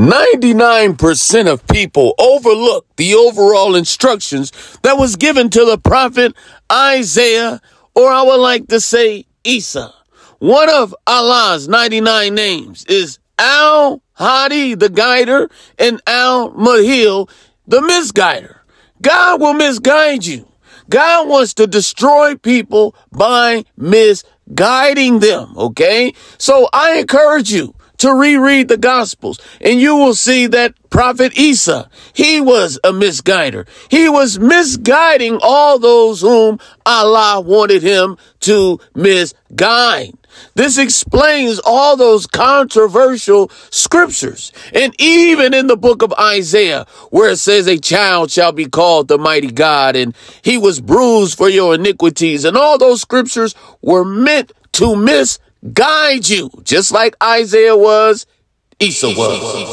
99% of people overlook the overall instructions that was given to the prophet Isaiah, or I would like to say Isa. One of Allah's 99 names is Al Hadi, the guider, and Al Mudill, the misguider. God will misguide you. God wants to destroy people by misguiding them. Okay. So I encourage you to reread the gospels and you will see that prophet Isa, he was a misguider. He was misguiding all those whom Allah wanted him to misguide. This explains all those controversial scriptures. And even in the book of Isaiah, where it says a child shall be called the mighty God and he was bruised for your iniquities. And all those scriptures were meant to misguide you, just like Isaiah was, Isa was.